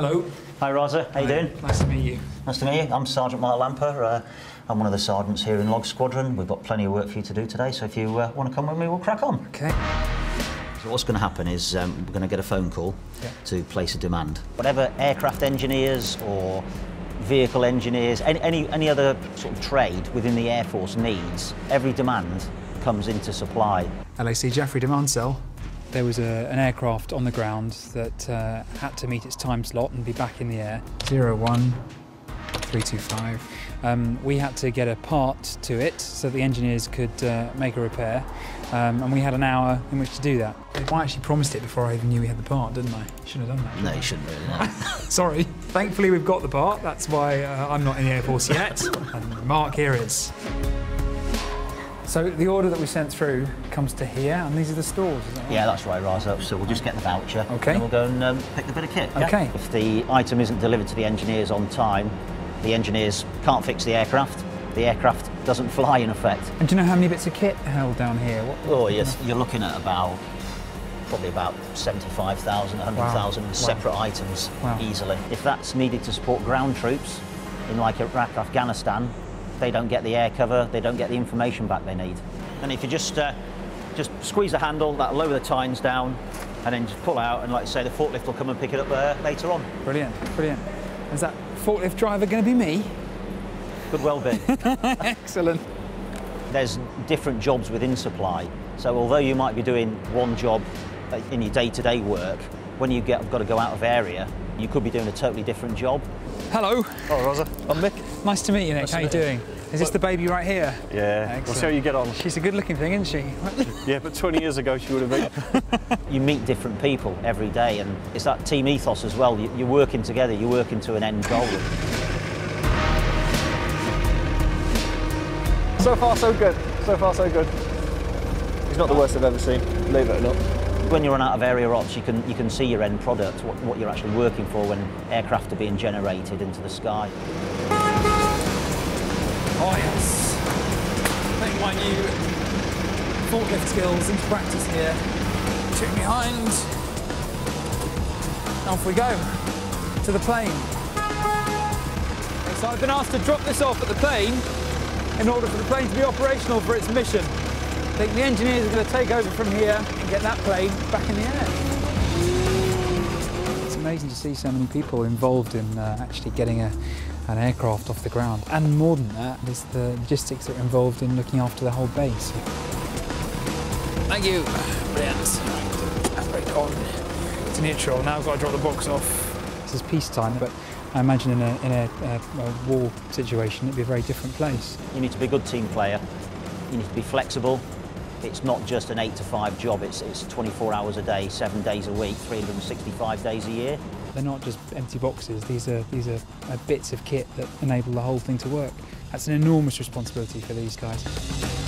Hello. Hi, Raza. How you doing? Nice to meet you. Nice to meet you. I'm Sergeant Mark Lamper. Uh, I'm one of the sergeants here in Log Squadron. We've got plenty of work for you to do today, so if you uh, want to come with me, we'll crack on. Okay. So what's going to happen is um, we're going to get a phone call Yeah. to place a demand. Whatever aircraft engineers or vehicle engineers, any, any, any other sort of trade within the Air Force needs, every demand comes into supply. LAC Jaffrey demand cell. There was a, an aircraft on the ground that uh, had to meet its time slot and be back in the air. Zero one three two five. Um, we had to get a part to it so the engineers could uh, make a repair, um, and we had an hour in which to do that. I actually promised it before I even knew we had the part, didn't I? Shouldn't have done that. No, you shouldn't really. No. Sorry. Thankfully, we've got the part. That's why uh, I'm not in the Air Force yet. and Mark here is. So the order that we sent through comes to here, and these are the stores. Is that right? Yeah, that's right, Raza. So we'll just get the voucher. Okay. And we'll go and um, pick the bit of kit. yeah? Okay. If the item isn't delivered to the engineers on time, the engineers can't fix the aircraft. The aircraft doesn't fly, in effect. And do you know how many bits of kit are held down here? What, Oh, yes. You're looking at about probably about 75,000, 100,000 Wow. separate items Wow. easily. If that's needed to support ground troops in like Iraq, Afghanistan, they don't get the air cover, they don't get the information back they need. And if you just uh, just squeeze the handle, that'll lower the tines down, and then just pull out, and like I say, the forklift will come and pick it up uh, later on. Brilliant, brilliant. Is that forklift driver going to be me? Could well be. Excellent. There's different jobs within supply. So although you might be doing one job uh, in your day-to-day work, when you get got to go out of area, you could be doing a totally different job. Hello. Oh, Raza, oh, I'm Nick. Nice to meet you, Nick. how are you doing? Is this the baby right here? Yeah, we'll see how you get on. She's a good-looking thing, isn't she? Yeah, but 20 years ago she would have been. You meet different people every day, and it's that team ethos as well. You're working together, you're working to an end goal. so far, so good. So far, so good. He's not the worst I've ever seen, believe it or not. When you run out of area ops, you can you can see your end product, what, what you're actually working for when aircraft are being generated into the sky. Oh yes. Putting my new forklift skills into practice here. Check behind. Off we go to the plane. So I've been asked to drop this off at the plane in order for the plane to be operational for its mission. I think the engineers are going to take over from here and get that plane back in the air. It's amazing to see so many people involved in uh, actually getting a, an aircraft off the ground. And more than that, there's the logistics that are involved in looking after the whole base. Thank you. Brilliant. Brake on to neutral. Now I've got to drop the box off. This is peacetime, but I imagine in a, in a, a, a war situation it'd be a very different place. You need to be a good team player. You need to be flexible. It's not just an eight to five job. It's it's 24 hours a day, seven days a week, 365 days a year. They're not just empty boxes, these are, these are uh, bits of kit that enable the whole thing to work. That's an enormous responsibility for these guys.